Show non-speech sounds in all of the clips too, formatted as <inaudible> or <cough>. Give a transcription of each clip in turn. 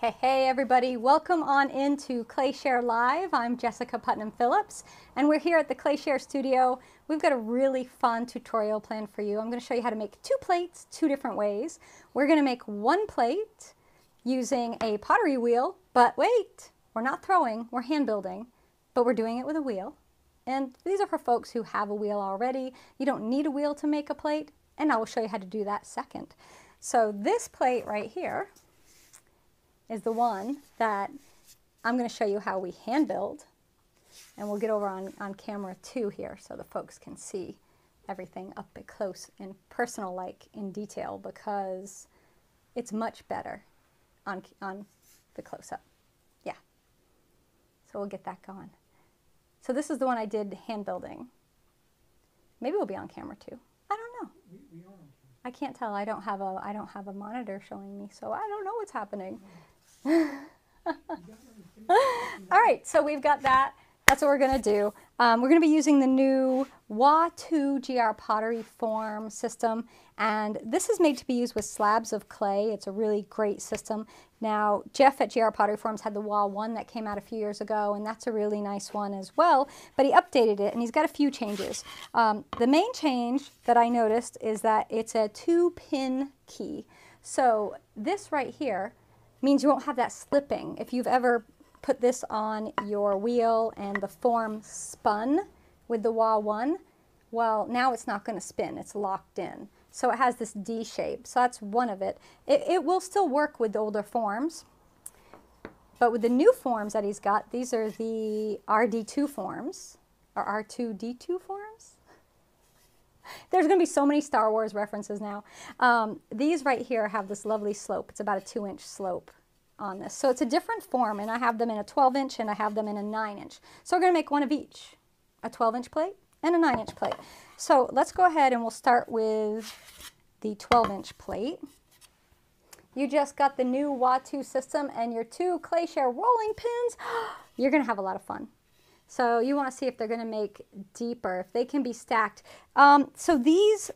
Hey, hey everybody, welcome on into ClayShare Live. I'm Jessica Putnam Phillips and we're here at the ClayShare studio. We've got a really fun tutorial planned for you. I'm going to show you how to make two plates two different ways. We're going to make one plate using a pottery wheel, but wait, we're not throwing, we're hand building, but we're doing it with a wheel. And these are for folks who have a wheel already. You don't need a wheel to make a plate, and I will show you how to do that second. So this plate right here, is the one that I'm going to show you how we hand build. And we'll get over on, on camera two here so the folks can see everything up close and personal like in detail because it's much better on, on the close-up. Yeah. So we'll get that going. So this is the one I did hand building. Maybe we'll be on camera too. I don't know. We, we I can't tell. I don't have a I don't have a monitor showing me, so I don't know what's happening. Hmm. <laughs> All right, so we've got that. That's what we're going to do. Um, we're going to be using the new WA2 GR pottery form system, and this is made to be used with slabs of clay. It's a really great system. Now, Jeff at GR Pottery Forms had the WA1 that came out a few years ago, and that's a really nice one as well, but he updated it, and he's got a few changes. Um, the main change that I noticed is that it's a two-pin key. So this right here means you won't have that slipping. If you've ever put this on your wheel and the form spun with the WA1, well, now it's not going to spin. It's locked in. So it has this D shape. So that's one of it. it. It will still work with the older forms. But with the new forms that he's got, these are the RD2 forms, or R2D2 forms. There's going to be so many Star Wars references now. Um, these right here have this lovely slope. It's about a two inch slope on this. So it's a different form and I have them in a 12 inch and I have them in a 9 inch. So we're going to make one of each, a 12 inch plate and a 9 inch plate. So let's go ahead and we'll start with the 12 inch plate. You just got the new WA2 system and your two ClayShare rolling pins. <gasps> You're going to have a lot of fun. So you want to see if they're going to make deeper, if they can be stacked. Um, so these,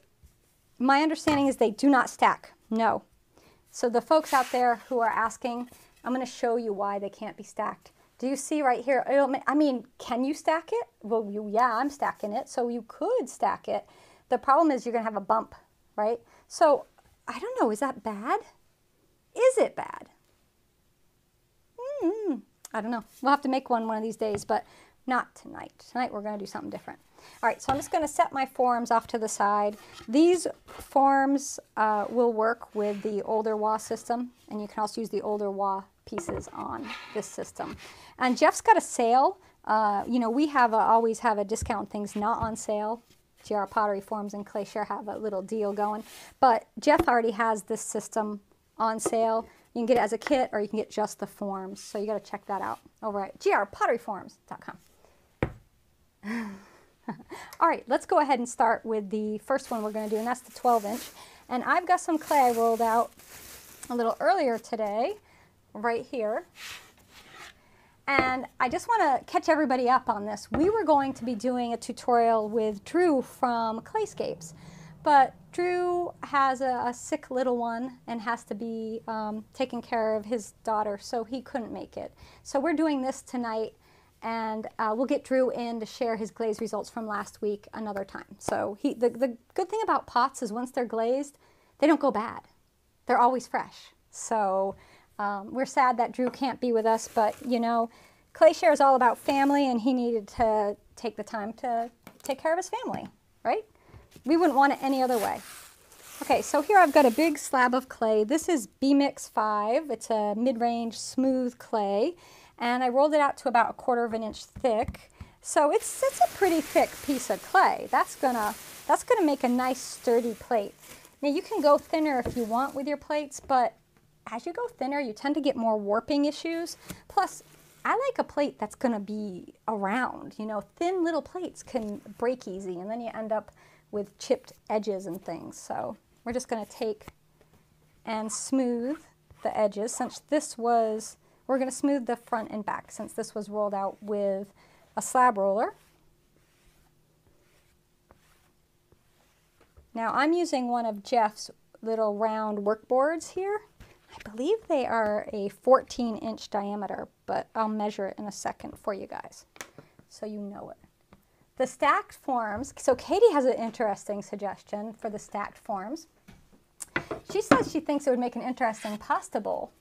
my understanding is they do not stack. No. So the folks out there who are asking, I'm going to show you why they can't be stacked. Do you see right here? I mean, can you stack it? Well, you, yeah, I'm stacking it. So you could stack it. The problem is you're going to have a bump, right? So I don't know. Is that bad? Is it bad? Mm -hmm. I don't know. We'll have to make one one of these days. But not tonight. Tonight we're going to do something different. All right, so I'm just going to set my forms off to the side. These forms uh, will work with the older WA system, and you can also use the older WA pieces on this system. And Jeff's got a sale. Uh, you know, we have a, always have a discount things not on sale. GR Pottery Forms and ClayShare have a little deal going. But Jeff already has this system on sale. You can get it as a kit or you can get just the forms. So you got to check that out over at grpotteryforms.com. <laughs> All right, let's go ahead and start with the first one we're going to do, and that's the 12 inch. And I've got some clay I rolled out a little earlier today, right here. And I just want to catch everybody up on this. We were going to be doing a tutorial with Drew from Clayscapes, but Drew has a, a sick little one and has to be um, taking care of his daughter, so he couldn't make it. So we're doing this tonight and uh, we'll get Drew in to share his glaze results from last week another time. So he, the, the good thing about pots is once they're glazed, they don't go bad. They're always fresh. So um, we're sad that Drew can't be with us, but you know, ClayShare is all about family and he needed to take the time to take care of his family, right? We wouldn't want it any other way. Okay, so here I've got a big slab of clay. This is B-Mix 5. It's a mid-range smooth clay and I rolled it out to about a quarter of an inch thick. So it's, it's a pretty thick piece of clay. That's gonna, that's gonna make a nice sturdy plate. Now you can go thinner if you want with your plates, but as you go thinner, you tend to get more warping issues. Plus, I like a plate that's gonna be around. You know, thin little plates can break easy and then you end up with chipped edges and things. So we're just gonna take and smooth the edges. Since this was we're going to smooth the front and back since this was rolled out with a slab roller. Now I'm using one of Jeff's little round work boards here. I believe they are a 14 inch diameter, but I'll measure it in a second for you guys so you know it. The stacked forms, so Katie has an interesting suggestion for the stacked forms. She says she thinks it would make an interesting pasta bowl.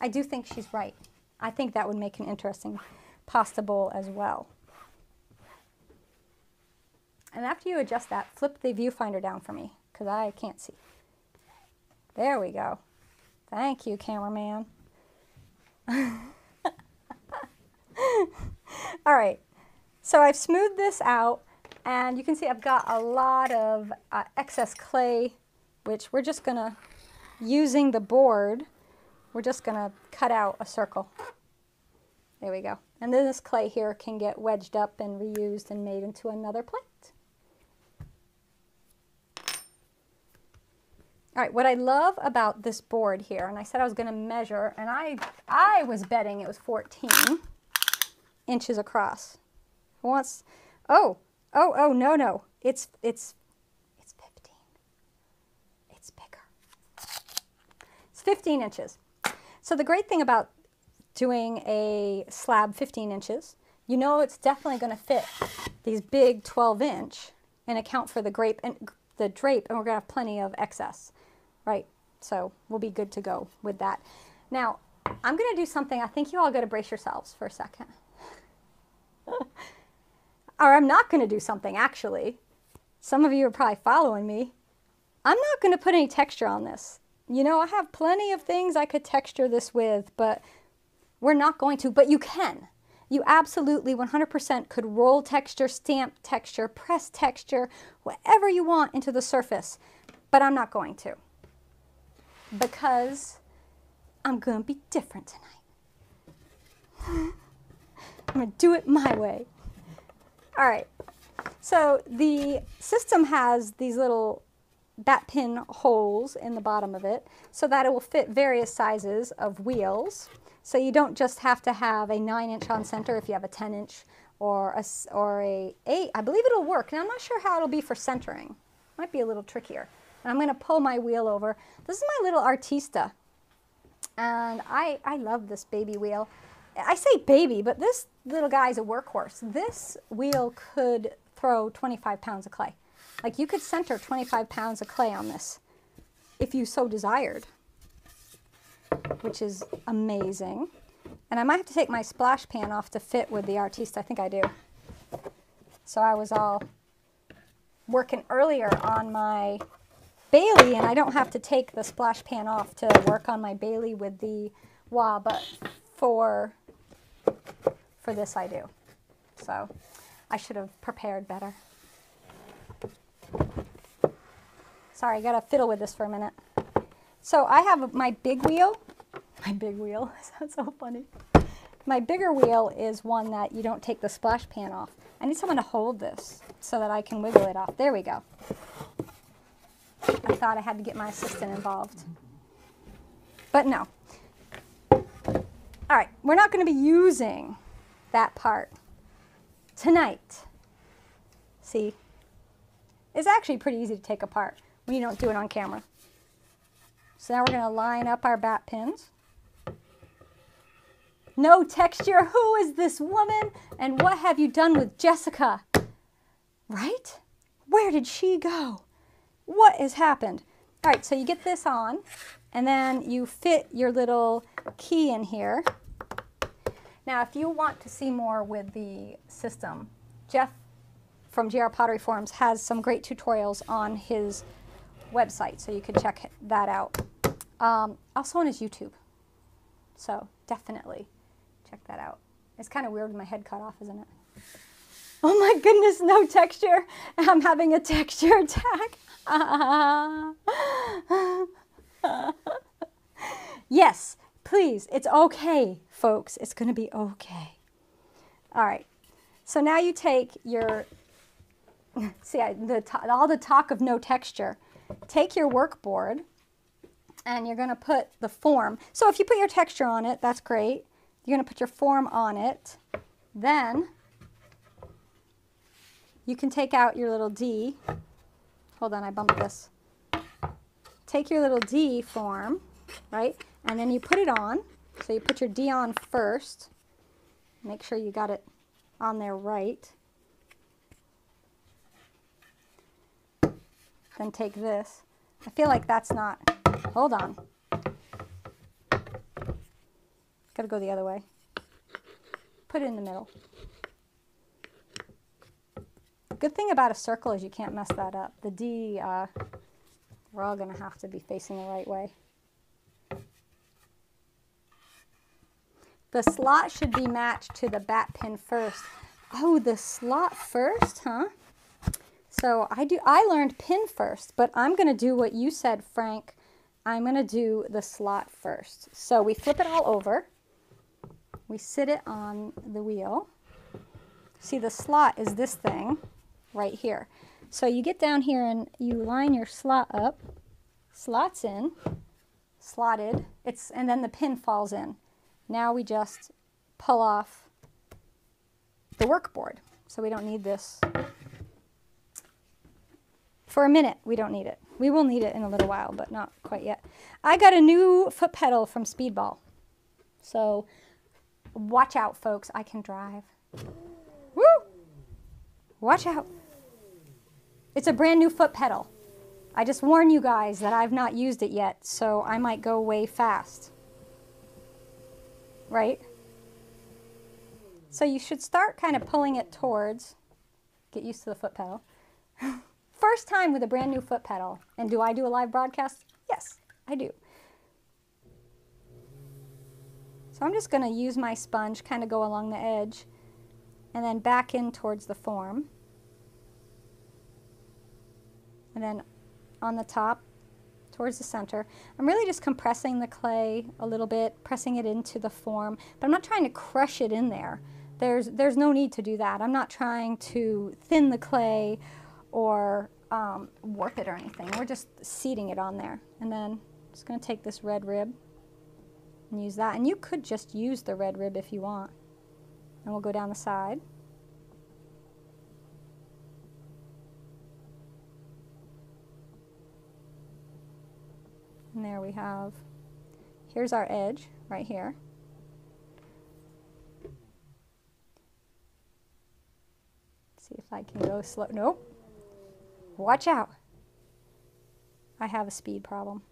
I do think she's right. I think that would make an interesting pasta bowl as well. And after you adjust that, flip the viewfinder down for me because I can't see. There we go. Thank you, cameraman. <laughs> All right, so I've smoothed this out and you can see I've got a lot of uh, excess clay, which we're just gonna, using the board, we're just gonna cut out a circle. There we go. And then this clay here can get wedged up and reused and made into another plate. All right, what I love about this board here, and I said I was going to measure, and I, I was betting it was 14 inches across. Who wants, oh, oh, oh, no, no, it's, it's, it's 15. It's bigger. It's 15 inches. So the great thing about doing a slab 15 inches, you know it's definitely going to fit these big 12 inch and account for the grape and the drape, and we're going to have plenty of excess right? So we'll be good to go with that. Now, I'm going to do something. I think you all got to brace yourselves for a second. <laughs> or I'm not going to do something, actually. Some of you are probably following me. I'm not going to put any texture on this. You know, I have plenty of things I could texture this with, but we're not going to. But you can. You absolutely 100% could roll texture, stamp texture, press texture, whatever you want into the surface, but I'm not going to because I'm going to be different tonight. <laughs> I'm going to do it my way. All right. So the system has these little bat pin holes in the bottom of it so that it will fit various sizes of wheels. So you don't just have to have a 9 inch on center if you have a 10 inch or a, or a 8. I believe it'll work. Now I'm not sure how it'll be for centering. Might be a little trickier. And I'm going to pull my wheel over. This is my little Artista. And I, I love this baby wheel. I say baby, but this little guy's a workhorse. This wheel could throw 25 pounds of clay. Like you could center 25 pounds of clay on this if you so desired, which is amazing. And I might have to take my splash pan off to fit with the Artista. I think I do. So I was all working earlier on my Bailey, and I don't have to take the splash pan off to work on my Bailey with the wah, but for, for this I do. So I should have prepared better. Sorry, I gotta fiddle with this for a minute. So I have my big wheel. <laughs> My big wheel, <laughs> sounds so funny. My bigger wheel is one that you don't take the splash pan off. I need someone to hold this so that I can wiggle it off. There we go. I thought I had to get my assistant involved. But no. All right, we're not going to be using that part tonight. See, it's actually pretty easy to take apart when you don't do it on camera. So now we're going to line up our bat pins. No texture. Who is this woman? And what have you done with Jessica? Right? Where did she go? What has happened? All right, so you get this on, and then you fit your little key in here. Now, if you want to see more with the system, Jeff from GR Pottery Forms has some great tutorials on his website, so you can check that out. Um, also on his YouTube. So definitely check that out. It's kind of weird with my head cut off, isn't it? <laughs> Oh my goodness, no texture. <laughs> I'm having a texture attack. <laughs> yes, please. It's okay, folks. It's going to be okay. All right. So now you take your, <laughs> see, I, the, all the talk of no texture. Take your work board and you're going to put the form. So if you put your texture on it, that's great. You're going to put your form on it. Then you can take out your little D Hold on, I bumped this. Take your little D form right? And then you put it on. So you put your D on first. Make sure you got it on there right. Then take this. I feel like that's not, hold on. Gotta go the other way. Put it in the middle. Good thing about a circle is you can't mess that up. The D, uh, we're all gonna have to be facing the right way. The slot should be matched to the bat pin first. Oh, the slot first, huh? So I do. I learned pin first, but I'm going to do what you said, Frank. I'm going to do the slot first. So we flip it all over. We sit it on the wheel. See, the slot is this thing right here. So you get down here and you line your slot up, slots in, slotted, it's, and then the pin falls in. Now we just pull off the workboard. So we don't need this. For a minute, we don't need it. We will need it in a little while, but not quite yet. I got a new foot pedal from Speedball. So watch out, folks. I can drive. Woo! Watch out. It's a brand new foot pedal. I just warn you guys that I've not used it yet, so I might go way fast right? So you should start kind of pulling it towards, get used to the foot pedal. <laughs> First time with a brand new foot pedal. And do I do a live broadcast? Yes, I do. So I'm just going to use my sponge, kind of go along the edge, and then back in towards the form. And then on the top, towards the center. I'm really just compressing the clay a little bit, pressing it into the form, but I'm not trying to crush it in there. There's, there's no need to do that. I'm not trying to thin the clay or um, warp it or anything. We're just seating it on there. And then just going to take this red rib and use that. And you could just use the red rib if you want. And we'll go down the side. And there we have, here's our edge right here. See if I can go slow. Nope. Watch out. I have a speed problem.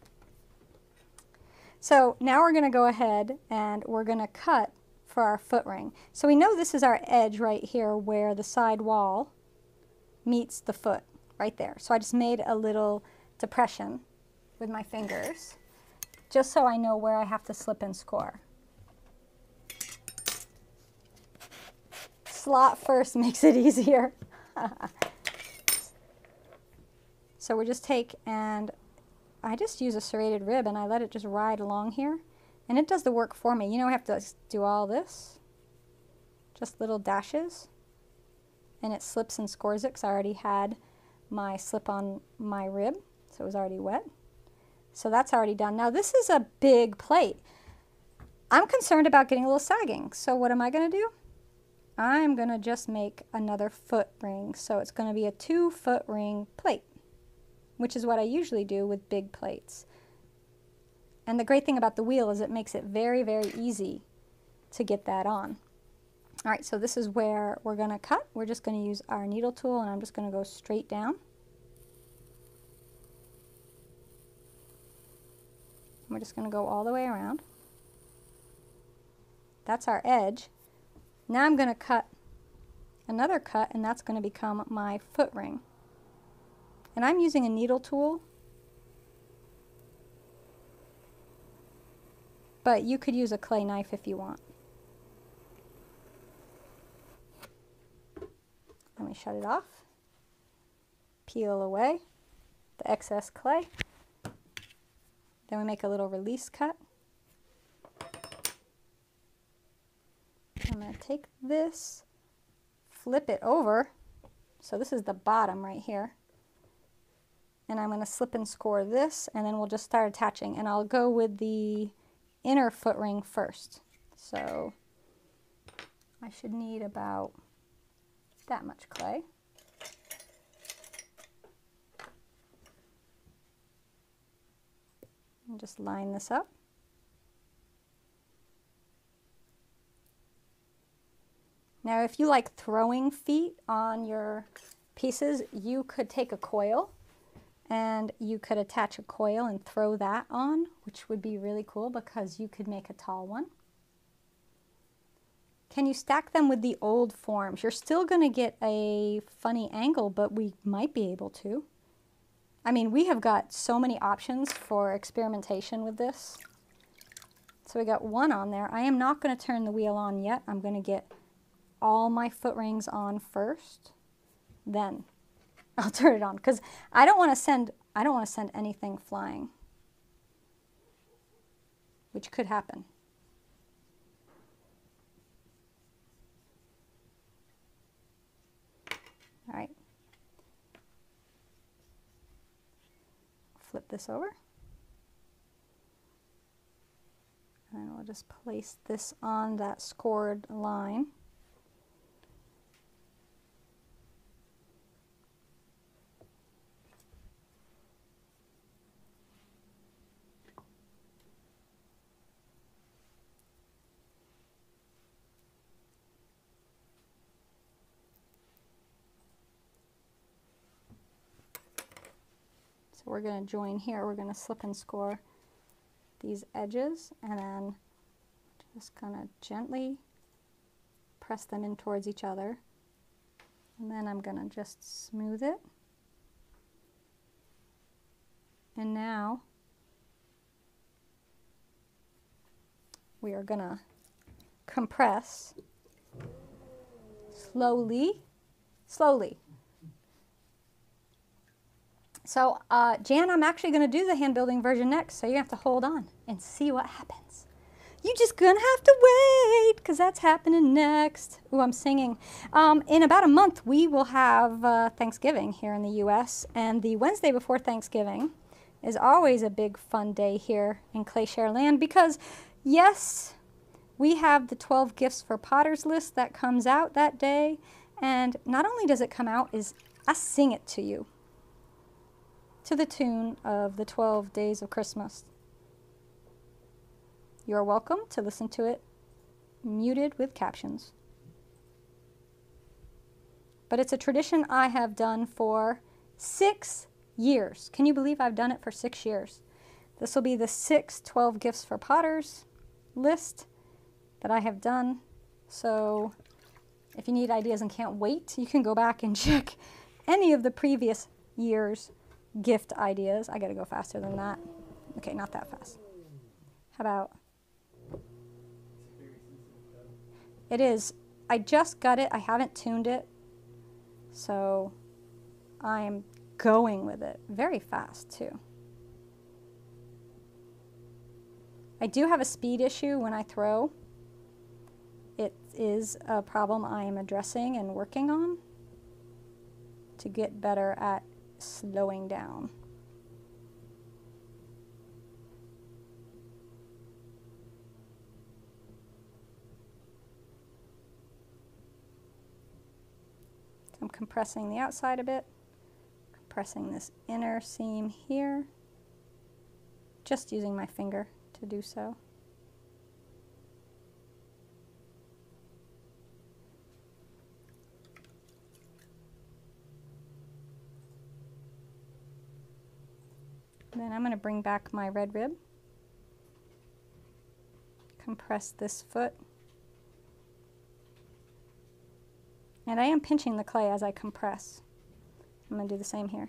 So now we're going to go ahead and we're going to cut for our foot ring. So we know this is our edge right here where the side wall meets the foot right there. So I just made a little depression with my fingers, just so I know where I have to slip and score. Slot first <laughs> makes it easier. <laughs> so we just take and I just use a serrated rib and I let it just ride along here and it does the work for me. You know I have to do all this, just little dashes and it slips and scores it because I already had my slip on my rib so it was already wet. So that's already done. Now this is a big plate. I'm concerned about getting a little sagging. So what am I going to do? I'm going to just make another foot ring. So it's going to be a two foot ring plate, which is what I usually do with big plates. And the great thing about the wheel is it makes it very, very easy to get that on. All right, so this is where we're going to cut. We're just going to use our needle tool and I'm just going to go straight down. We're just going to go all the way around. That's our edge. Now I'm going to cut another cut and that's going to become my foot ring. And I'm using a needle tool, but you could use a clay knife if you want. Let me shut it off. Peel away the excess clay. Then we make a little release cut. I'm going to take this, flip it over. So this is the bottom right here. And I'm going to slip and score this, and then we'll just start attaching. And I'll go with the inner foot ring first. So I should need about that much clay. And just line this up. Now if you like throwing feet on your pieces, you could take a coil and you could attach a coil and throw that on, which would be really cool because you could make a tall one. Can you stack them with the old forms? You're still going to get a funny angle, but we might be able to. I mean, we have got so many options for experimentation with this. So we got one on there. I am not going to turn the wheel on yet. I'm going to get all my foot rings on first, then I'll turn it on because I don't want to send I don't want to send anything flying, which could happen. All right. Flip this over. And we'll just place this on that scored line. We're going to join here. We're going to slip and score these edges and then just kind of gently press them in towards each other. And then I'm going to just smooth it. And now we are going to compress slowly, slowly so uh, Jan, I'm actually going to do the hand building version next, so you have to hold on and see what happens. You're just gonna have to wait, because that's happening next. Ooh, I'm singing. Um, in about a month, we will have uh, Thanksgiving here in the U.S., and the Wednesday before Thanksgiving is always a big fun day here in Clayshare Land, because yes, we have the 12 gifts for Potters list that comes out that day, and not only does it come out, is I sing it to you to the tune of the 12 Days of Christmas. You are welcome to listen to it muted with captions. But it's a tradition I have done for six years. Can you believe I've done it for six years? This will be the six 12 Gifts for Potters list that I have done. So if you need ideas and can't wait, you can go back and <laughs> check any of the previous years gift ideas. I gotta go faster than that. Okay, not that fast. How about? It is. I just got it. I haven't tuned it. So I'm going with it very fast too. I do have a speed issue when I throw. It is a problem I am addressing and working on to get better at slowing down. I'm compressing the outside a bit, compressing this inner seam here, just using my finger to do so. Then I'm going to bring back my red rib, compress this foot, and I am pinching the clay as I compress. I'm going to do the same here.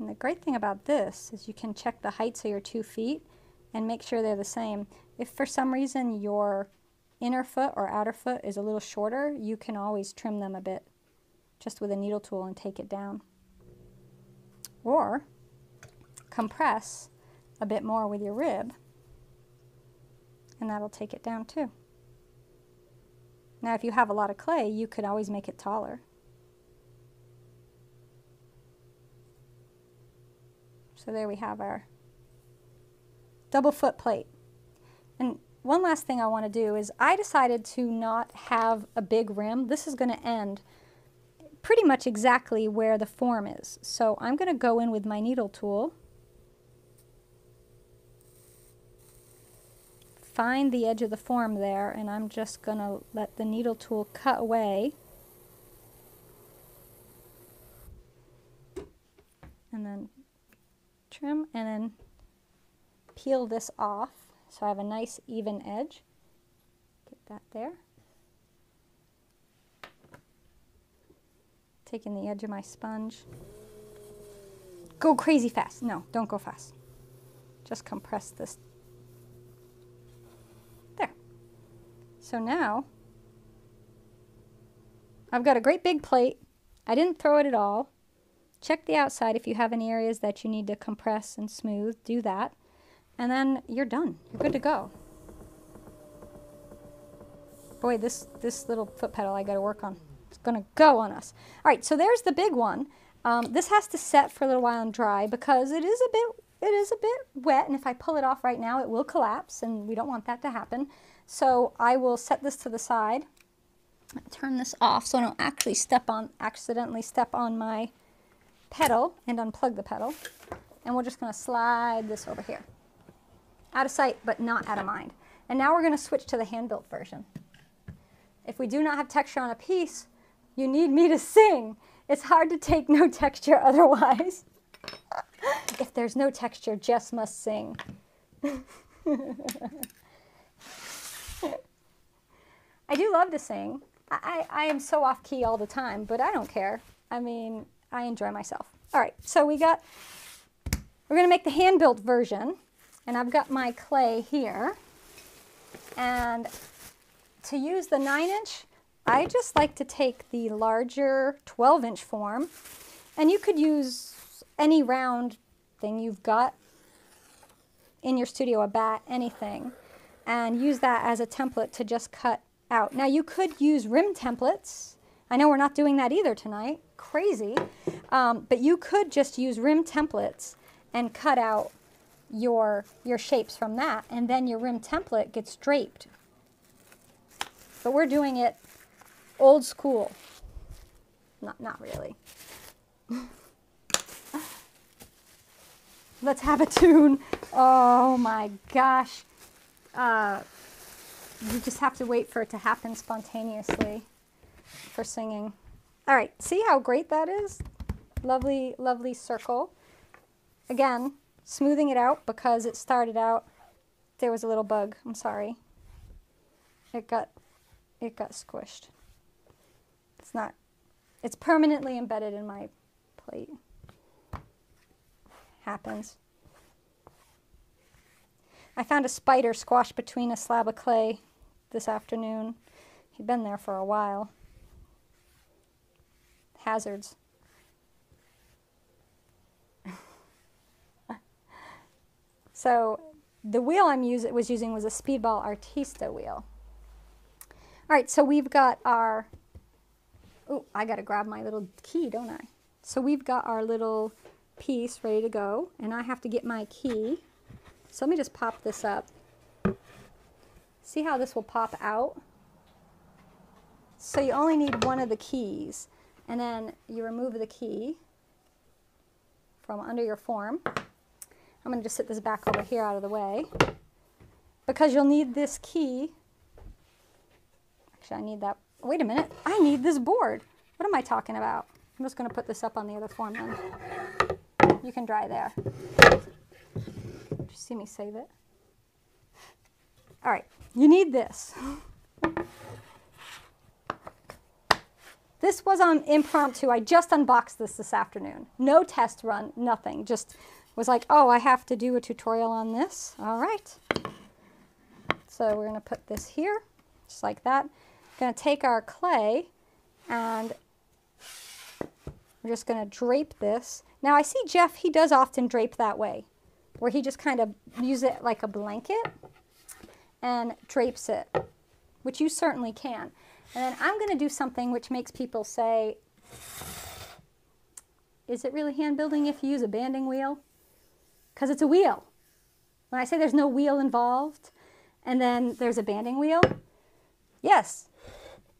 And the great thing about this is you can check the heights of your two feet and make sure they're the same. If for some reason your inner foot or outer foot is a little shorter, you can always trim them a bit just with a needle tool and take it down or compress a bit more with your rib and that'll take it down too. Now if you have a lot of clay, you could always make it taller. So there we have our double foot plate. And one last thing I want to do is I decided to not have a big rim. This is going to end pretty much exactly where the form is. So I'm going to go in with my needle tool, find the edge of the form there, and I'm just going to let the needle tool cut away. And then trim and then peel this off so I have a nice even edge. Get that there. Taking the edge of my sponge. Go crazy fast. No, don't go fast. Just compress this. There. So now, I've got a great big plate. I didn't throw it at all. Check the outside if you have any areas that you need to compress and smooth, do that. And then you're done. You're good to go. Boy, this, this little foot pedal I gotta work on. It's gonna go on us. All right, so there's the big one. Um, this has to set for a little while and dry because it is a bit it is a bit wet and if I pull it off right now it will collapse and we don't want that to happen. So I will set this to the side, turn this off so I don't actually step on, accidentally step on my pedal and unplug the pedal. And we're just gonna slide this over here. Out of sight, but not out of mind. And now we're gonna switch to the hand-built version. If we do not have texture on a piece, you need me to sing. It's hard to take no <laughs> texture otherwise. if there's no texture, Jess must sing. <laughs> I do love to sing. I, I am so off key all the time, but I don't care. I mean, I enjoy myself. All right, so we got, we're gonna make the hand-built version, and I've got my clay here. And to use the nine inch, I just like to take the larger 12 inch form and you could use any round thing you've got in your studio, a bat, anything, and use that as a template to just cut out. Now you could use rim templates. I know we're not doing that either tonight, crazy, um, but you could just use rim templates and cut out your, your shapes from that, and then your rim template gets draped. But we're doing it old school. Not, not really. <laughs> Let's have a tune. Oh my gosh. Uh, you just have to wait for it to happen spontaneously for singing. All right, see how great that is? Lovely, lovely circle. Again, smoothing it out because it started out, there was a little bug, I'm sorry. It got, it got squished. It's not, it's permanently embedded in my plate. Happens. I found a spider squashed between a slab of clay this afternoon. He'd been there for a while. Hazards. <laughs> so the wheel I'm using was using was a Speedball Artista wheel. All right, so we've got our Oh, I got to grab my little key, don't I? So we've got our little piece ready to go, and I have to get my key. So let me just pop this up. See how this will pop out? So you only need one of the keys, and then you remove the key from under your form. I'm going to just sit this back over here out of the way because you'll need this key. Actually, I need that Wait a minute, I need this board. What am I talking about? I'm just going to put this up on the other form then. You can dry there. Did you see me save it? All right, you need this. This was on impromptu. I just unboxed this this afternoon. No test run, nothing. Just was like, oh, I have to do a tutorial on this. All right. So we're going to put this here, just like that going to take our clay and we're just going to drape this. Now I see Jeff, he does often drape that way, where he just kind of uses it like a blanket and drapes it, which you certainly can. And then I'm going to do something which makes people say, is it really hand building if you use a banding wheel? Because it's a wheel. When I say there's no wheel involved, and then there's a banding wheel, yes,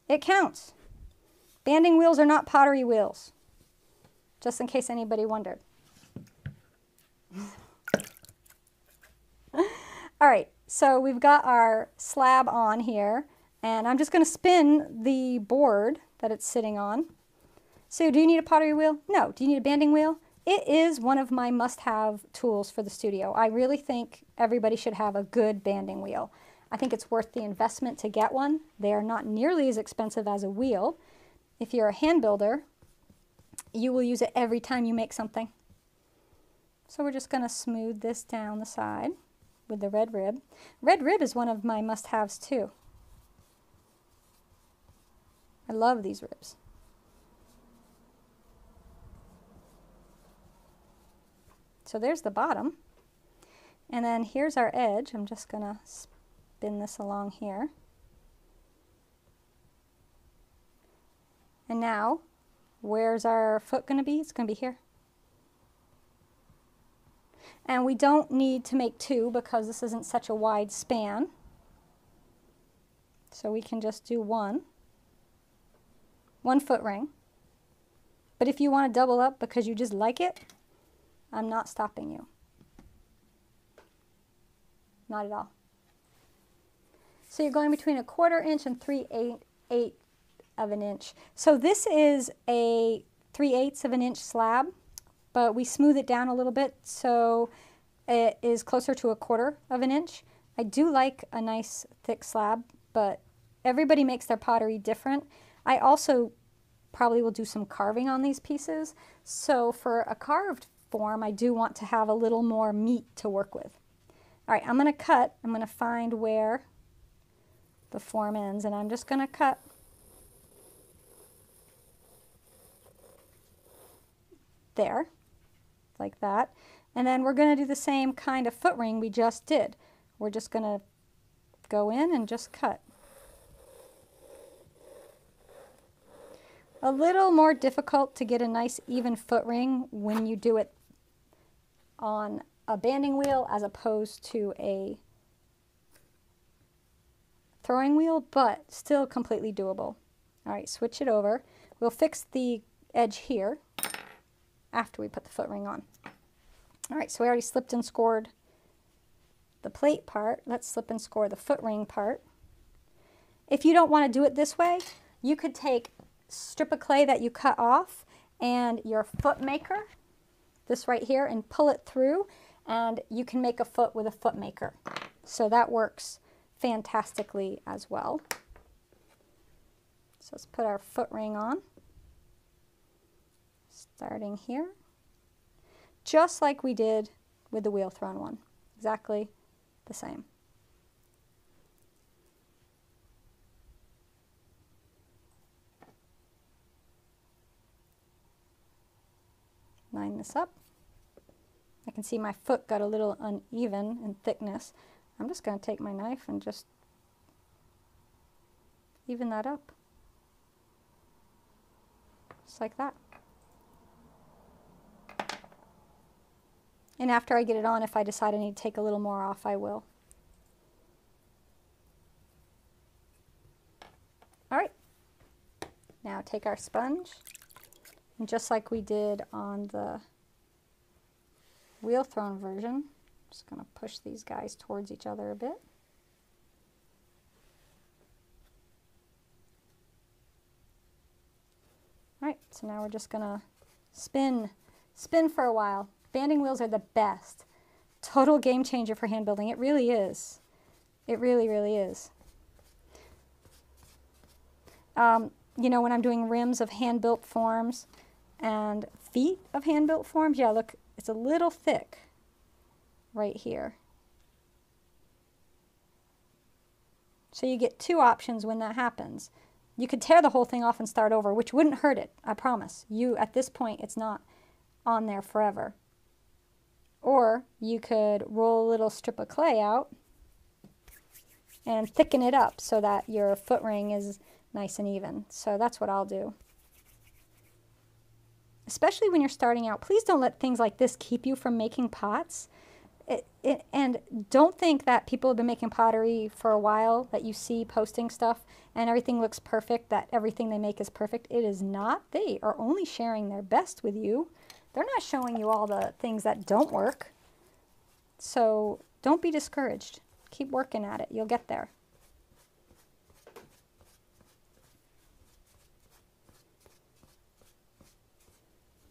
it counts. Banding wheels are not pottery wheels, just in case anybody wondered. <laughs> All right, So we've got our slab on here and I'm just going to spin the board that it's sitting on. So do you need a pottery wheel? No. Do you need a banding wheel? It is one of my must-have tools for the studio. I really think everybody should have a good banding wheel. I think it's worth the investment to get one. They are not nearly as expensive as a wheel. If you're a hand builder, you will use it every time you make something. So we're just going to smooth this down the side with the red rib. Red rib is one of my must-haves too. I love these ribs. So there's the bottom. And then here's our edge. I'm just going to spin this along here. And now, where's our foot going to be? It's going to be here. And we don't need to make two because this isn't such a wide span. So we can just do one one foot ring. But if you want to double up because you just like it, I'm not stopping you. Not at all. So you're going between a quarter inch and three three eight, eight of an inch. So this is a 3 eighths of an inch slab, but we smooth it down a little bit so it is closer to a quarter of an inch. I do like a nice thick slab, but everybody makes their pottery different. I also probably will do some carving on these pieces. So for a carved form, I do want to have a little more meat to work with. All right, I'm going to cut. I'm going to find where the form ends, and I'm just going to cut there, like that. And then we're going to do the same kind of foot ring we just did. We're just going to go in and just cut. A little more difficult to get a nice even foot ring when you do it on a banding wheel as opposed to a throwing wheel, but still completely doable. All right, switch it over. We'll fix the edge here after we put the foot ring on. All right, so we already slipped and scored the plate part. Let's slip and score the foot ring part. If you don't want to do it this way, you could take strip of clay that you cut off and your foot maker, this right here, and pull it through and you can make a foot with a foot maker. So that works fantastically as well. So let's put our foot ring on, starting here, just like we did with the wheel thrown one, exactly the same. line this up. I can see my foot got a little uneven in thickness. I'm just going to take my knife and just even that up. Just like that. And after I get it on, if I decide I need to take a little more off, I will. All right. Now take our sponge and just like we did on the wheel thrown version, just going to push these guys towards each other a bit. All right, so now we're just going to spin, spin for a while. Banding wheels are the best. Total game changer for hand building. It really is. It really, really is. Um, you know, when I'm doing rims of hand-built forms, and feet of hand-built forms, yeah, look, it's a little thick right here. So you get two options when that happens. You could tear the whole thing off and start over, which wouldn't hurt it, I promise. You, at this point, it's not on there forever. Or you could roll a little strip of clay out and thicken it up so that your foot ring is nice and even. So that's what I'll do especially when you're starting out, please don't let things like this keep you from making pots. It, and don't think that people have been making pottery for a while, that you see posting stuff and everything looks perfect, that everything they make is perfect. It is not. They are only sharing their best with you. They're not showing you all the things that don't work. So don't be discouraged. Keep working at it. You'll get there.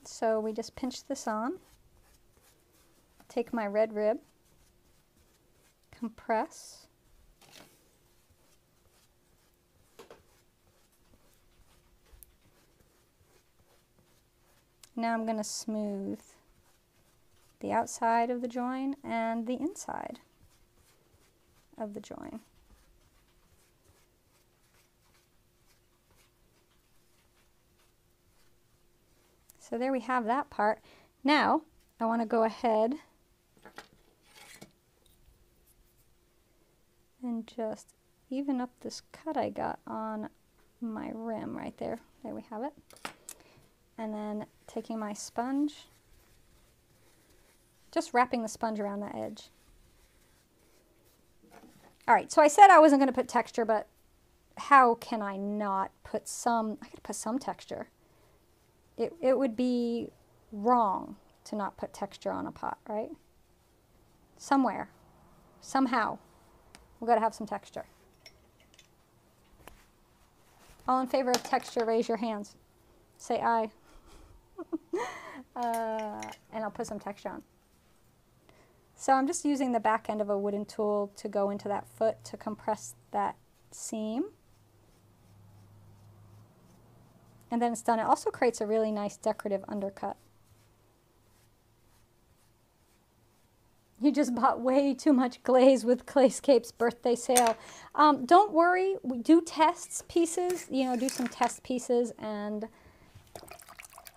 So we just pinch this on. Take my red rib, compress, Now I'm going to smooth the outside of the join and the inside of the join. So there we have that part. Now I want to go ahead and just even up this cut I got on my rim right there. There we have it and then taking my sponge, just wrapping the sponge around the edge. All right, so I said I wasn't going to put texture, but how can I not put some, I could put some texture. It, it would be wrong to not put texture on a pot, right? Somewhere, somehow, we've got to have some texture. All in favor of texture, raise your hands. Say aye. <laughs> uh, and I'll put some texture on. So I'm just using the back end of a wooden tool to go into that foot to compress that seam. And then it's done. It also creates a really nice decorative undercut. You just bought way too much glaze with Clayscape's birthday sale. Um, don't worry, we do tests pieces, you know, do some test pieces and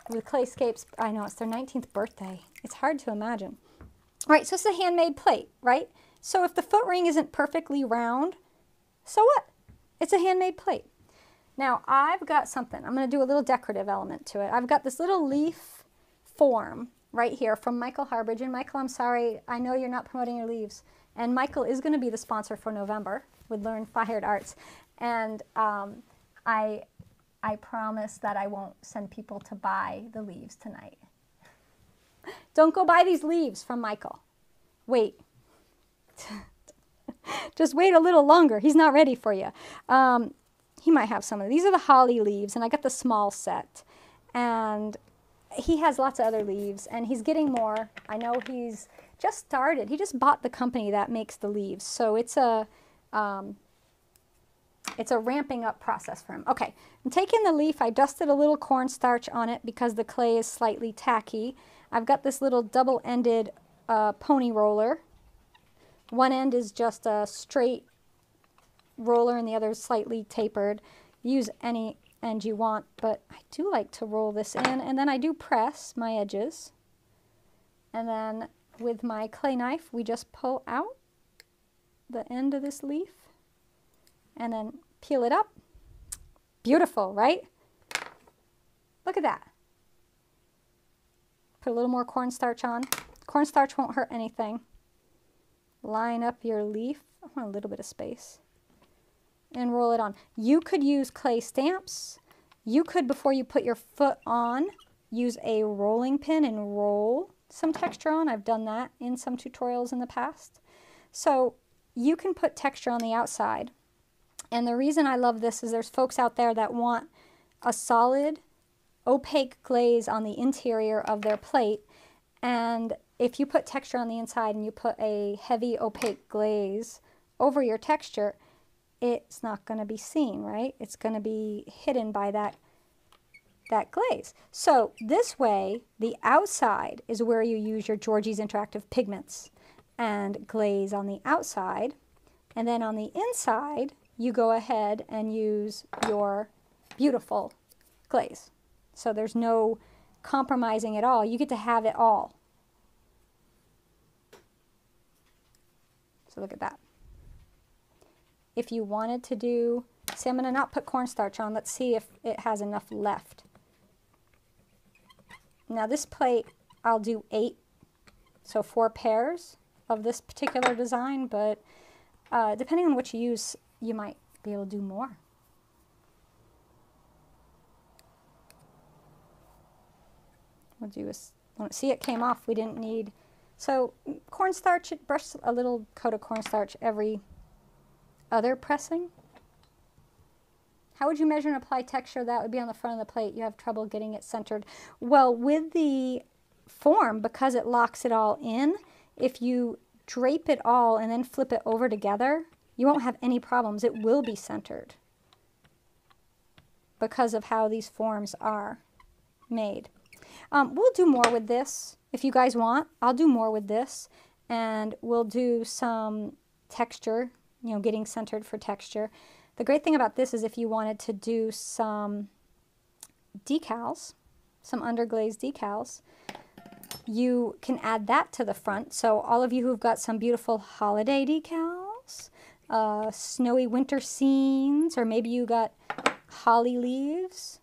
with Clayscapes, I know it's their 19th birthday. It's hard to imagine. All right, so it's a handmade plate, right? So if the foot ring isn't perfectly round, so what? It's a handmade plate. Now I've got something. I'm going to do a little decorative element to it. I've got this little leaf form right here from Michael Harbridge. And Michael, I'm sorry, I know you're not promoting your leaves. And Michael is going to be the sponsor for November with Learn Fired Arts. And um, I I promise that I won't send people to buy the leaves tonight. <laughs> Don't go buy these leaves from Michael. Wait. <laughs> Just wait a little longer. He's not ready for you. Um, he might have some of these. are the holly leaves, and I got the small set. And he has lots of other leaves, and he's getting more. I know he's just started. He just bought the company that makes the leaves. So it's a um, it's a ramping up process for him. Okay, I'm taking the leaf. I dusted a little cornstarch on it because the clay is slightly tacky. I've got this little double-ended uh, pony roller. One end is just a straight roller and the other is slightly tapered. Use any end you want, but I do like to roll this in. And then I do press my edges. And then with my clay knife, we just pull out the end of this leaf and then peel it up. Beautiful, right? Look at that. Put a little more cornstarch on. Cornstarch won't hurt anything. Line up your leaf. I want a little bit of space. And roll it on. You could use clay stamps. You could, before you put your foot on, use a rolling pin and roll some texture on. I've done that in some tutorials in the past. So you can put texture on the outside and the reason I love this is there's folks out there that want a solid opaque glaze on the interior of their plate. And if you put texture on the inside and you put a heavy opaque glaze over your texture, it's not going to be seen, right? It's going to be hidden by that, that glaze. So this way, the outside is where you use your Georgie's Interactive Pigments and glaze on the outside. And then on the inside, you go ahead and use your beautiful glaze. So there's no compromising at all. You get to have it all. So look at that. If you wanted to do, see I'm going to not put cornstarch on. Let's see if it has enough left. Now this plate, I'll do eight, so four pairs of this particular design, but uh, depending on what you use, you might be able to do more. We'll do a, see it came off. We didn't need So cornstarch, brush a little coat of cornstarch every other pressing. How would you measure and apply texture? That would be on the front of the plate. You have trouble getting it centered. Well, with the form, because it locks it all in, if you drape it all and then flip it over together, you won't have any problems. It will be centered because of how these forms are made. Um, we'll do more with this if you guys want. I'll do more with this and we'll do some texture, you know, getting centered for texture. The great thing about this is if you wanted to do some decals, some underglaze decals, you can add that to the front. So all of you who've got some beautiful holiday decals, uh, snowy winter scenes, or maybe you got holly leaves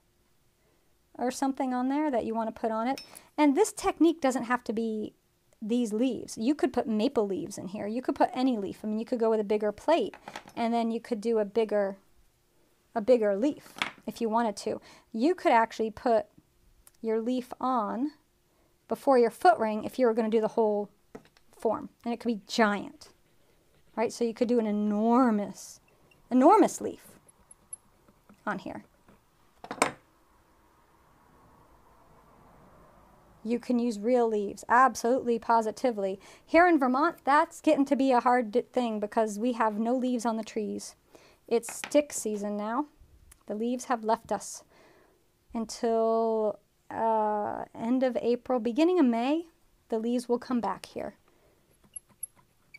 or something on there that you want to put on it. And this technique doesn't have to be these leaves. You could put maple leaves in here. You could put any leaf. I mean, you could go with a bigger plate and then you could do a bigger, a bigger leaf if you wanted to. You could actually put your leaf on before your foot ring if you were going to do the whole form. And it could be giant, right? So you could do an enormous, enormous leaf on here. You can use real leaves, absolutely, positively. Here in Vermont, that's getting to be a hard thing because we have no leaves on the trees. It's stick season now. The leaves have left us until uh, end of April, beginning of May, the leaves will come back here.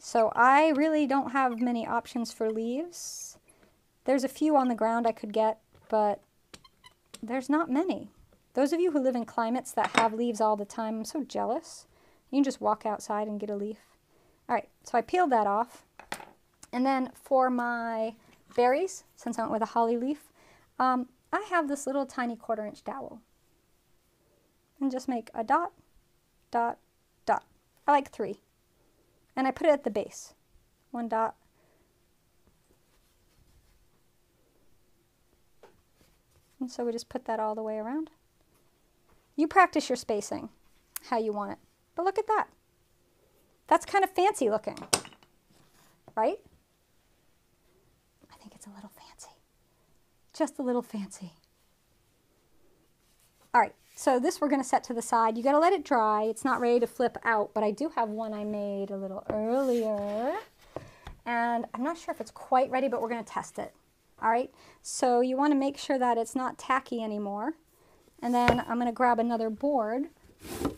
So I really don't have many options for leaves. There's a few on the ground I could get, but there's not many. Those of you who live in climates that have leaves all the time, I'm so jealous. You can just walk outside and get a leaf. All right, so I peeled that off. And then for my berries, since I went with a holly leaf, um, I have this little tiny quarter inch dowel. And just make a dot, dot, dot. I like three. And I put it at the base. One dot, And so we just put that all the way around. You practice your spacing how you want it. But look at that. That's kind of fancy looking, right? I think it's a little fancy. Just a little fancy. All right, so this we're to set to the side. You got to let it dry. It's not ready to flip out, but I do have one I made a little earlier. And I'm not sure if it's quite ready, but we're to test it. All right, so you want to make sure that it's not tacky anymore. And then I'm going to grab another board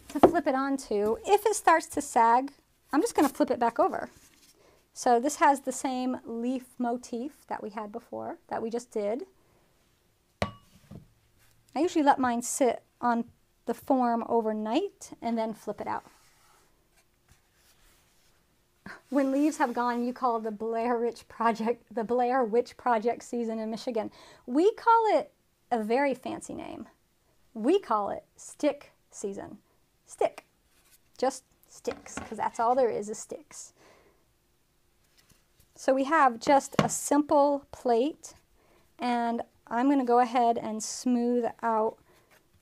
to flip it onto. If it starts to sag, I'm just going to flip it back over. So this has the same leaf motif that we had before, that we just did. I usually let mine sit on the form overnight and then flip it out. When leaves have gone, you call the Blair Witch Project, the Blair Witch Project season in Michigan. We call it a very fancy name. We call it stick season. Stick. Just sticks, because that's all there is is sticks. So we have just a simple plate, and I'm going to go ahead and smooth out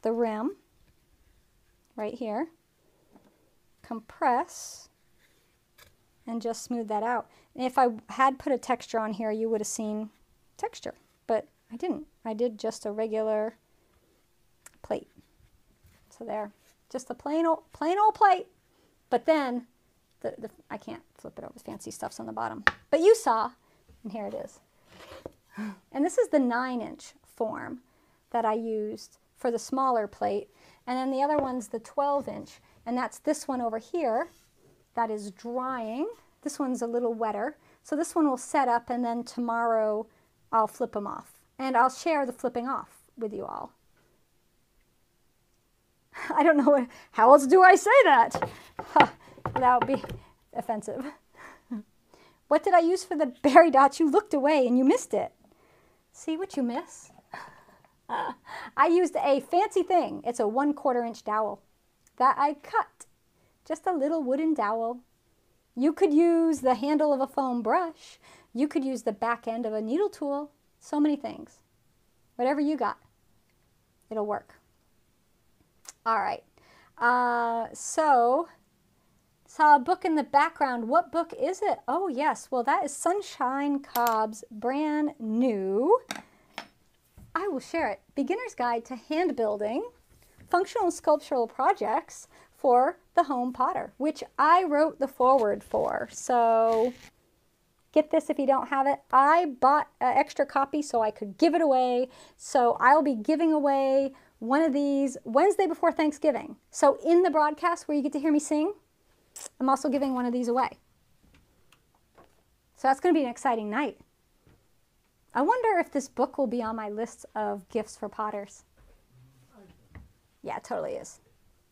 the rim right here. Compress and just smooth that out. And if I had put a texture on here, you would have seen texture, but I didn't. I did just a regular plate. So there, just a plain old, plain old plate. But then, the, the, I can't flip it over, fancy stuff's on the bottom. But you saw, and here it is. And this is the nine inch form that I used for the smaller plate. And then the other one's the 12 inch. And that's this one over here that is drying. This one's a little wetter. So this one will set up and then tomorrow I'll flip them off. And I'll share the flipping off with you all. <laughs> I don't know, how else do I say that without being offensive. What did I use for the berry dots? You looked away and you missed it. See what you miss? Uh, <laughs> I used a fancy thing. It's a one quarter inch dowel that I cut. Just a little wooden dowel. You could use the handle of a foam brush. You could use the back end of a needle tool. So many things. Whatever you got, it'll work. All right. Uh, so Saw a book in the background. What book is it? Oh, yes. Well, that is Sunshine Cobb's brand new. I will share it. Beginner's Guide to Hand Building Functional Sculptural Projects for the Home Potter, which I wrote the foreword for. So get this if you don't have it. I bought an extra copy so I could give it away. So I'll be giving away one of these Wednesday before Thanksgiving. So in the broadcast where you get to hear me sing, I'm also giving one of these away. So that's going to be an exciting night. I wonder if this book will be on my list of gifts for potters. Yeah, it totally is.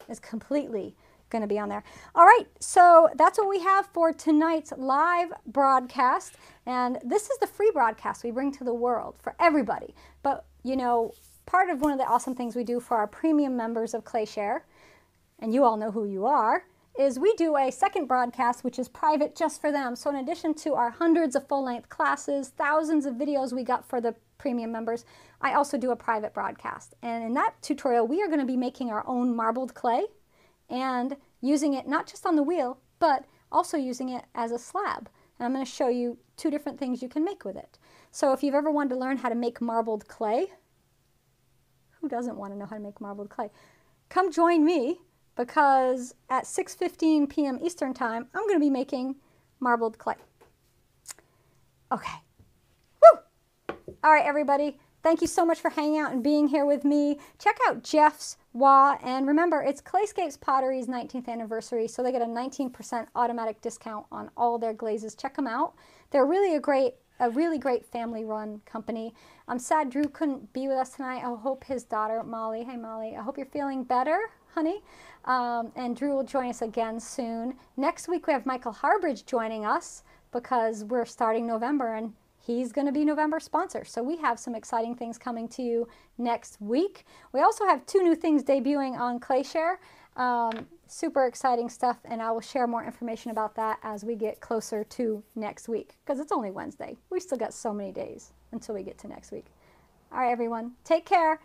It's completely going to be on there. All right, so that's what we have for tonight's live broadcast. And this is the free broadcast we bring to the world for everybody. But, you know, part of one of the awesome things we do for our premium members of ClayShare, and you all know who you are, is we do a second broadcast which is private just for them. So in addition to our hundreds of full-length classes, thousands of videos we got for the premium members, I also do a private broadcast. And in that tutorial, we are going to be making our own marbled clay and using it not just on the wheel, but also using it as a slab. And I'm going to show you two different things you can make with it. So if you've ever wanted to learn how to make marbled clay, who doesn't want to know how to make marbled clay? Come join me because at 6.15 p.m. Eastern Time, I'm going to be making marbled clay. Okay. Woo! All right, everybody. Thank you so much for hanging out and being here with me. Check out Jeff's Wah, and remember, it's Clayscapes Pottery's 19th anniversary, so they get a 19% automatic discount on all their glazes. Check them out. They're really a great, a really great family-run company. I'm sad Drew couldn't be with us tonight. I hope his daughter, Molly, hey Molly, I hope you're feeling better, honey. Um, and Drew will join us again soon. Next week we have Michael Harbridge joining us because we're starting November and he's going to be November sponsor. So we have some exciting things coming to you next week. We also have two new things debuting on ClayShare. Um, super exciting stuff, and I will share more information about that as we get closer to next week because it's only Wednesday. We still got so many days until we get to next week. All right, everyone, take care.